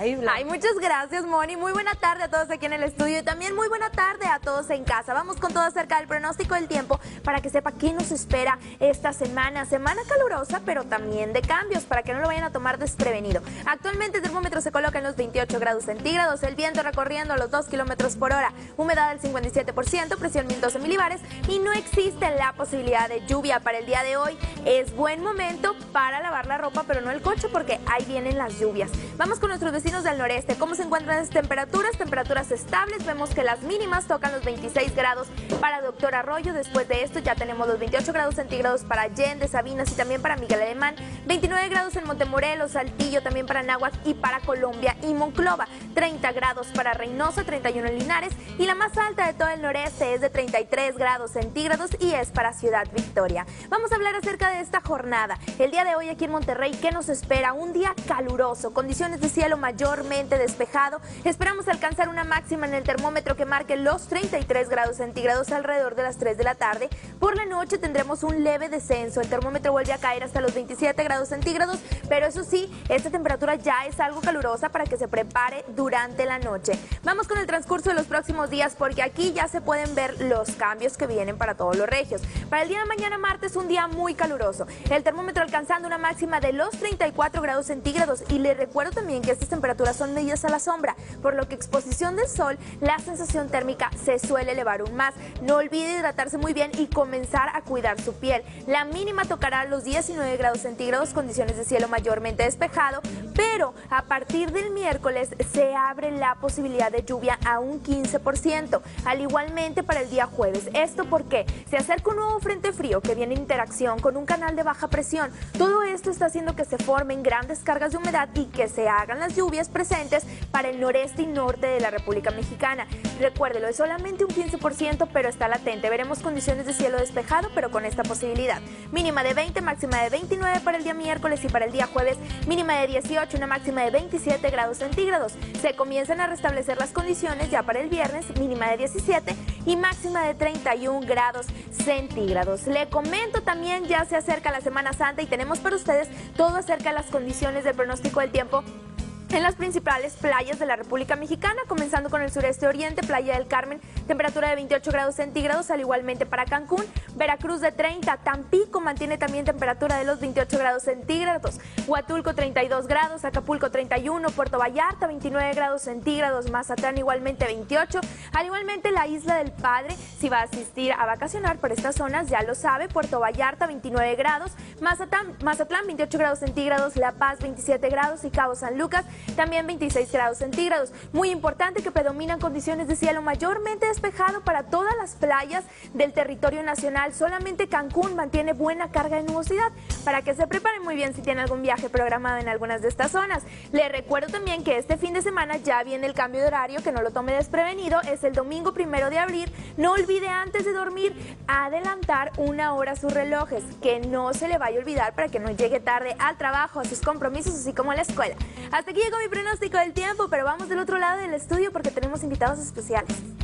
Ay, muchas gracias, Moni. Muy buena tarde a todos aquí en el estudio y también muy buena tarde a todos en casa. Vamos con todo acerca del pronóstico del tiempo para que sepa qué nos espera esta semana. Semana calurosa, pero también de cambios para que no lo vayan a tomar desprevenido. Actualmente el termómetro se coloca en los 28 grados centígrados, el viento recorriendo los 2 kilómetros por hora, humedad del 57%, presión 1012 milibares y no existe la posibilidad de lluvia para el día de hoy. Es buen momento para lavar la ropa, pero no el coche porque ahí vienen las lluvias. Vamos con nuestros vecinos del noreste. ¿Cómo se encuentran las temperaturas? Temperaturas estables. Vemos que las mínimas tocan los 26 grados para Doctor Arroyo. Después de esto ya tenemos los 28 grados centígrados para Allende, Sabinas y también para Miguel Alemán. 29 grados en Montemorelos, Saltillo, también para Nahuac y para Colombia y Monclova. 30 grados para Reynosa, 31 en Linares y la más alta de todo el noreste es de 33 grados centígrados y es para Ciudad Victoria. Vamos a hablar acerca de esta jornada. El día de hoy aquí en Monterrey, ¿qué nos espera? Un día caluroso, condiciones de cielo mayormente despejado. Esperamos alcanzar una máxima en el termómetro que marque los 33 grados centígrados alrededor de las 3 de la tarde. Por la noche tendremos un leve descenso. El termómetro vuelve a caer hasta los 27 grados centígrados, pero eso sí, esta temperatura ya es algo calurosa para que se prepare durante la noche. Vamos con el transcurso de los próximos días porque aquí ya se pueden ver los cambios que vienen para todos los regios. Para el día de mañana martes un día muy caluroso. El termómetro alcanzando una máxima de los 34 grados centígrados y le recuerdo también que estas temperaturas son medidas a la sombra, por lo que exposición del sol, la sensación térmica se suele elevar aún más. No olvide hidratarse muy bien y comenzar a cuidar su piel. La mínima tocará los 19 grados centígrados, condiciones de cielo mayormente despejado, pero a partir del miércoles se abre la posibilidad de lluvia a un 15%, al igualmente para el día jueves. ¿Esto porque Se acerca un nuevo frente frío que viene en interacción con un canal de baja presión. Todo esto está haciendo que se formen grandes cargas de humedad y que se hagan las lluvias presentes para el noreste y norte de la República Mexicana. Recuérdelo, es solamente un 15%, pero está latente. Veremos condiciones de cielo despejado, pero con esta posibilidad. Mínima de 20, máxima de 29 para el día miércoles y para el día jueves, mínima de 18, una máxima de 27 grados centígrados. Se comienzan a restablecer las condiciones ya para el viernes, mínima de 17 y máxima de 31 grados centígrados. Le comento también, ya se acerca la Semana Santa y tenemos para ustedes todo acerca de las condiciones del pronóstico del tiempo en las principales playas de la República Mexicana, comenzando con el sureste oriente, Playa del Carmen, temperatura de 28 grados centígrados, al igualmente para Cancún, Veracruz de 30, Tampico mantiene también temperatura de los 28 grados centígrados, Huatulco 32 grados, Acapulco 31, Puerto Vallarta 29 grados centígrados, Mazatlán igualmente 28, al igualmente la Isla del Padre, si va a asistir a vacacionar por estas zonas, ya lo sabe, Puerto Vallarta 29 grados, Mazatlán, Mazatlán 28 grados centígrados, La Paz 27 grados y Cabo San Lucas también 26 grados centígrados. Muy importante que predominan condiciones de cielo mayormente despejado para todas las playas del territorio nacional. Solamente Cancún mantiene buena carga de nubosidad para que se preparen muy bien si tienen algún viaje programado en algunas de estas zonas. Le recuerdo también que este fin de semana ya viene el cambio de horario, que no lo tome desprevenido, es el domingo primero de abril. No olvide antes de dormir adelantar una hora sus relojes, que no se le vaya a olvidar para que no llegue tarde al trabajo, a sus compromisos, así como a la escuela. Hasta aquí llegó mi pronóstico del tiempo, pero vamos del otro lado del estudio porque tenemos invitados especiales.